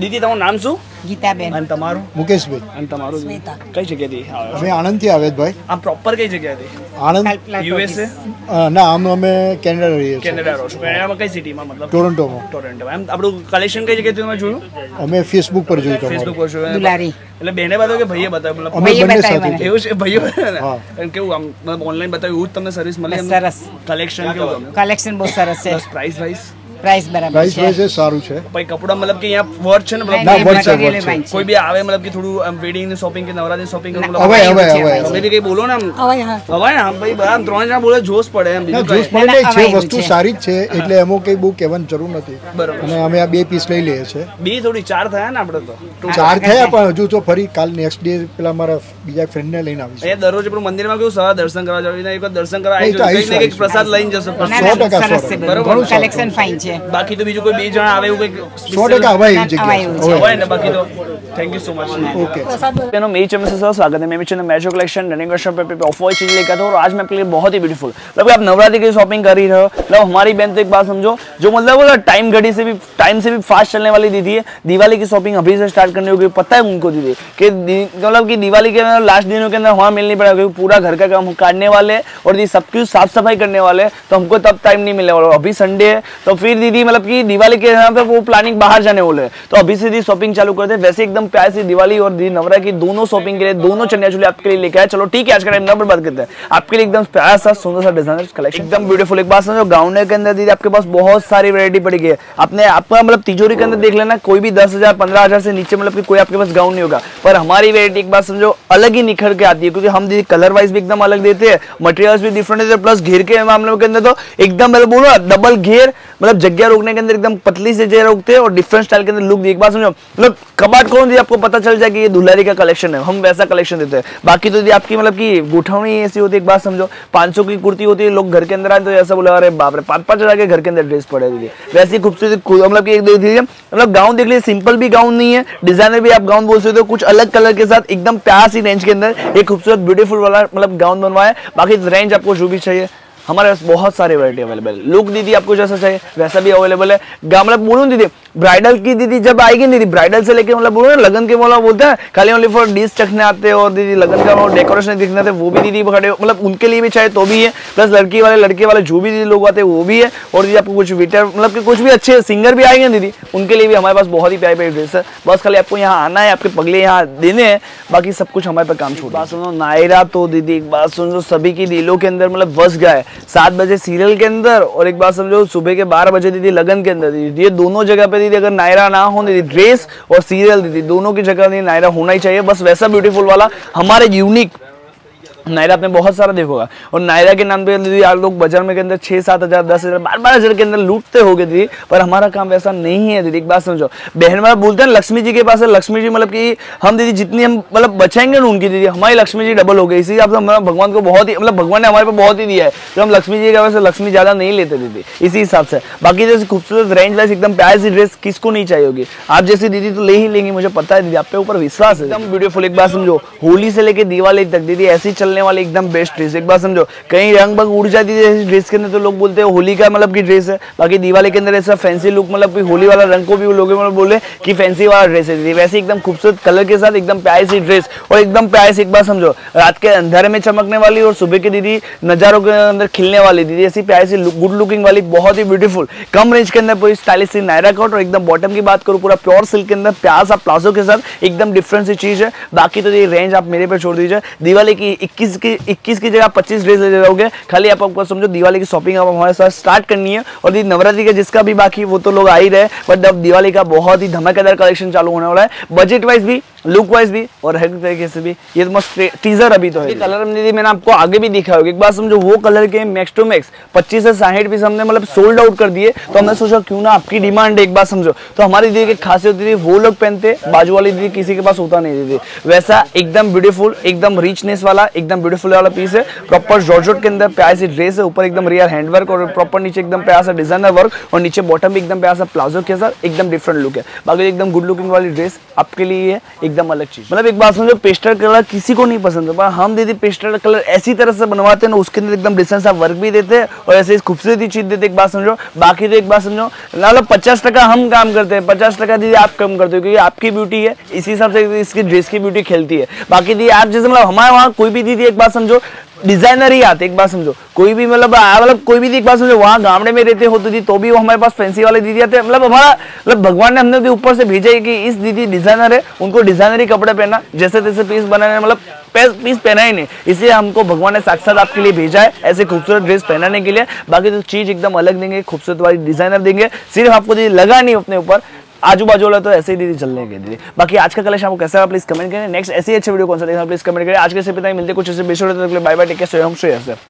દીદી તમારું નામ શું? ગીતાબેન. અને તમારું? મુકેશભાઈ. અને તમારું? કઈ જગ્યાથી આવ્યો અમે આણંદથી આવેદભાઈ આ પ્રોપર કઈ જગ્યાથી આણંદ? યુએસએ ના આમ અમે કેનેડા રહીએ છીએ. કેનેડા રહો છો. કેનેડામાં કઈ સિટીમાં મતલબ? ટોરન્ટોમાં. ટોરન્ટોમાં. એમ આપણું કલેક્શન કઈ જગ્યાએ તમે જોયું? અમે ફેસબુક પર જોયું ફેસબુક પર જોયું. દુલારી. એટલે બેને બતાવ્યું કે ભાઈએ બતાવ્યું? મતલબ અમે બંને સાથે. એવું છે? ભાઈઓ બતાવ્યા હા. કેવું આમ મતલબ ઓનલાઈન બતાવ્યું? એવું જ તમને સર્વિસ મળી? સરસ. કલેક્શન કેવું કલેક્શન બહુ સરસ છે. પ્રાઇસ વાઇઝ પ્રાઇસ બરાબર પ્રાઇસ વાઇઝ એ સારું છે. ભાઈ કપડા મતલબ કે અહીંયા વર્ક છે ને મતલબ? ના, વર્ક છે, વર્ક છે. કોઈ બી આવે મતલબ કે થોડું વેડિંગની શોપિંગ કે નવરાત્રી શોપિંગ મતલબ હવે હવે હવે હવે તમે બી કઈ બોલો ને આમ? હવે હા. હવાય આમ ભાઈ બધા ત્રણ જણા બોલે જોશ પડે એમ બીજું જોશ પડે નહીં છે વસ્તુ સારી જ છે એટલે એમો કઈ બહુ કહેવાની જરૂર નથી. બરોબર. અને અમે આ બે પીસ લઈ લઈએ છીએ. બે થોડી ચાર થયા ને આપણે તો? ચાર થયા પણ હજુ તો ફરી કાલ નેક્સ્ટ ડે પેલા મારા બીજા ફ્રેન્ડને લઈને આવીશ. એ દરરોજ આપણું મંદિરમાં કેવું સવા દર્શન કરવા જવું એક દર્શન કરવા આવી જવું કંઈક ને પ્રસાદ લઈને જશો ના, સો ના, સરસ છે. કલેક્શન ફાઇન છે. બાકી તો બીજું કોઈ બે જણા આવે એવું કઈ સો ટકા હવાય એવી છે. હોય ને બાકી તો thank you so much okay मेरी चैनल से स्वागत है। मेरे channel Macho collection running shop पे ऑफ़र चीज़ लेकर था और आज मैं आपके लिए बहुत ही ब्यूटीफुल मतलब आप नवरात्रि की शॉपिंग कर ही रहे हो। मतलब हमारी बहन तो एक बात समझो जो मतलब टाइम घड़ी से भी टाइम से भी फास्ट चलने वाली दीदी है दिवाली की शॉपिंग अभी से स्टार्ट करनी होगी। पता है उनको दीदी कि मतलब कि दिवाली के मतलब लास्ट दिनों के अंदर वहाँ मिल नहीं पड़ा क्योंकि पूरा घर का काम काटने वाले और ये सबकी साफ़ सफ़ाई करने वाले तो हमको तब टाइम नहीं मिलने वाला। अभी संडे है तो फिर दीदी मतलब कि दिवाली के यहाँ पे वो प्लानिंग बाहर जाने वाले तो अभी से दीदी शॉपिंग चालू कर दे वैसे एकदम प्यार से दिवाली और दीदी नवरा की दोनों शॉपिंग के लिए, दोनों चनिया चोली आपके लिए लेके आए। चलो ठीक है, आज का टाइम नंबर बात करते हैं। आपके लिए एकदम प्यारा सा, सुंदर सा डिज़ाइनर कलेक्शन एकदम ब्यूटीफुल एक बात समझो गाउन के अंदर दीदी आपके पास बहुत सारी वैरायटी पड़ी गई है। आपने आपका मतलब तिजोरी के अंदर देख लेना, कोई भी दस हज़ार से नीचे मतलब कोई आपके पास गाउन नहीं होगा। पर हमारी वैरायटी एक बात समझो, अलग ही निखर के आती है, क्योंकि हम दीदी कलर वाइज भी एकदम अलग देते हैं मटेरियल्स भी डिफरेंट देते प्लस घेर के मामले के अंदर तो एकदम मतलब बोलो डबल घेर मतलब जगह रोकने के अंदर एकदम पतली से जगह रोकते हैं और डिफरेंट स्टाइल के अंदर लुक एक बात समझो मतलब कबाट कौन दी आपको पता चल जाए कि ये दुल्हरी का कलेक्शन है? हम वैसा कलेक्शन देते हैं। बाकी तो यदि आपकी मतलब की गुठौनी ऐसी होती है, एक बात समझो 500 की कुर्ती होती है, लोग घर के अंदर आए तो ऐसा बोला, अरे बाप रे, पाँच पाँच हज़ार के घर के अंदर ड्रेस पड़े दीजिए वैसी खूबसूरत मतलब कि एक देख दीजिए मतलब गाउन देख लीजिए सिंपल भी गाउन नहीं है डिज़ाइनर भी आप गाउन बोल सकते हो, कुछ अलग कलर के साथ एकदम प्यार सी रेंज के अंदर एक खूबसूरत ब्यूटीफुल वाला मतलब गाउन बनवाया बाकी रेंज आपको जो भी चाहिए। हमारे पास बहुत सारे वैरायटी अवेलेबल है। लुक दीदी आपको जैसा चाहिए, वैसा भी अवेलेबल है। गामला बोलूँ दीदी ब्राइडल की दीदी जब आएगी दीदी ब्राइडल से लेके मतलब बोलो ना लगन के बोला बोलते हैं खाली ओनली फॉर डिश चखने आते हैं और दीदी लगन का वो डेकोरेशन दिखने आते वो भी दीदी खड़े मतलब उनके लिए भी चाहे तो भी है प्लस लड़की वाले लड़के वाले जो भी दीदी लोग आते हैं वो भी है और दीदी आपको कुछ विटर मतलब कि कुछ भी अच्छे सिंगर भी आएँगे दीदी उनके लिए भी हमारे पास बहुत ही प्यारी प्यारी ड्रेस है। बस खाली आपको यहाँ आना है आपके पगले यहाँ देने हैं बाकी सब कुछ हमारे पे काम छोड़ बात सुनो नायरा तो दीदी एक बात सुनो सभी की दिलों के अंदर मतलब बस गया है। सात बजे सीरियल के अंदर और एक बात समझो सुबह के बारह बजे दीदी लगन के अंदर दीदी ये दोनों जगह पे दीदी, अगर नायरा ना हो दीदी ड्रेस और सीरियल दीदी, दोनों की जगह दीदी नायरा होना ही चाहिए। बस वैसा ब्यूटीफुल वाला, हमारे यूनिक नायरा आपने बहुत सारा देखा होगा। और नायरा के नाम पे दीदी आप लोग बाज़ार में के अंदर छह, सात हज़ार, दस हज़ार बारह बारह हज़ार के अंदर लूटते हो गए दीदी, पर हमारा काम वैसा नहीं है दीदी, एक बात समझो। बहन वाला बोलते हैं, लक्ष्मी जी के पास है, लक्ष्मी जी मतलब कि हम दीदी जितनी हम मतलब बचाएँगे ना उनकी दीदी, हमारी लक्ष्मी जी डबल हो गई इसी आप हमारा भगवान को बहुत ही मतलब भगवान ने हमारे पे बहुत ही दिया है। तो हम लक्ष्मी जी के वैसे लक्ष्मी ज़्यादा नहीं लेते दीदी, इसी हिसाब से। बाकी जैसे खूबसूरत रेंज वाइज एकदम प्यारी सी ड्रेस किसको नहीं चाहिए होगी? आप जैसी दीदी तो ले ही लेंगी, मुझे पता है दीदी, आप पे ऊपर विश्वास है। एकदम ब्यूटीफुल एक बात समझो, होली से लेकर दिवाली तक दीदी ऐसी चलने वाली एकदम बेस्ट ड्रेस एक बार समझो, कहीं रंग बंग उड़ जाती है ड्रेस के अंदर तो लोग बोलते हैं, होली का मतलब की ड्रेस है? बाकी दिवाली के अंदर ऐसा फैंसी लुक मतलब कि होली वाला रंग को भी लोग मतलब बोले कि फैंसी वाला ड्रेस है। वैसे एकदम खूबसूरत कलर के साथ एकदम प्यारी सी ड्रेस और एकदम प्यारी सी, एक बात समझो, रात के अंधेरे में चमकने वाली और सुबह की दीदी नजारों के अंदर खिलने वाली दीदी, ऐसी प्यारी सी गुड लुकिंग वाली, बहुत ही ब्यूटीफुल कम रेंज के अंदर पूरी स्टाइलिश सी नायरा कट और एकदम बॉटम की बात करूँ, पूरा प्योर सिल्क के अंदर, प्यार सा प्लाजो के साथ, एकदम डिफरेंट सी चीज़ है। बाकी तो ये रेंज आप मेरे पे छोड़ दीजिए। दिवाली की 21 की 21 की जगह 25 ड्रेस ले जाओगे। खाली आप आपको समझो, दिवाली की शॉपिंग आप हमारे साथ स्टार्ट करनी है। और ये नवरात्रि का जिसका भी बाकी वो तो लोग आ ही रहे बट अब दिवाली का बहुत ही धमाकेदार कलेक्शन चालू होने वाला है। बजट वाइज भी लुक वाइज भी और हर तरीके से भी। ये तो मस्त टीजर अभी तो है। कलर में दीदी मैंने आपको आगे भी दिखा होगा। एक बात समझो वो कलर के मैक्स टू मैक्स 25 से 60 पीस हमने मतलब सोल्ड आउट कर दिए। तो हमने सोचा, क्यों ना आपकी डिमांड एक बात समझो। तो हमारी दीदी की खासियत होती थी, वो लोग पहनते, बाजू वाली दीदी किसी के पास होता नहीं दीदी वैसा एकदम ब्यूटीफुल एकदम रिचनेस वाला, एकदम ब्यूटीफुल वाला पीस है। प्रॉपर जॉर्जोट के अंदर प्यार सी ड्रेस है। ऊपर एकदम रियल हैंडवर्क और प्रॉपर नीचे एकदम प्यार सा डिज़ाइनर वर्क और नीचे बॉटम भी एकदम प्यार सा प्लाजो के साथ एकदम डिफरेंट लुक है। बाकी एकदम गुड लुकिंग वाली ड्रेस आपके लिए है एकदम अलग चीज़। मतलब एक बात समझो पेस्टर कलर किसी को नहीं पसंद है हम दीदी पेस्टर कलर, ऐसी तरह से बनवाते हैं ना, उसके अंदर एकदम डिसेंट सा वर्क भी देते हैं और ऐसे खूबसूरती चीज़ देते एक बात समझो, बाकी तो एक बात समझो मतलब पचास टका हम काम करते हैं, पचास टका दीदी आप कम करते हो क्योंकि आपकी ब्यूटी है, इसी हिसाब से इसकी ड्रेस की ब्यूटी खेलती है। बाकी दीदी आप जैसे मतलब हमारे वहाँ कोई भी दीदी एक बात समझो डिज़ाइनर ही आते, एक बात समझो। कोई भी मतलब मतलब कोई भी, एक बात समझो, वहाँ गामड़े में रहते हो तो तो भी वो हमारे पास फैंसी वाले दीदी आते मतलब हमारा मतलब भगवान ने हमने ऊपर से भेजा है कि इस दीदी डिज़ाइनर है, उनको डिज़ाइनर ही कपड़े पहना जैसे तैसे पीस बनाने मतलब पीस पहना ही नहीं। इसलिए हमको भगवान ने साक्षात आपके लिए भेजा है, ऐसे खूबसूरत ड्रेस पहनाने के लिए। बाकी तो चीज़ एकदम अलग देंगे, खूबसूरत वाली डिज़ाइनर देंगे, सिर्फ़ आपको लगा नहीं अपने ऊपर आजू बाजू वाला तो ऐसे ही दीदी चलने के दीदी बाकी आज का कलेश आपको कैसा प्लीज़ कमेंट करें। नेक्स्ट ऐसे ही अच्छे वीडियो कौन सा प्लीज़ कमेंट करें। आज के से पिता मिलते कुछ ऐसे बेसोड़े तो बाय बाय टेक केयर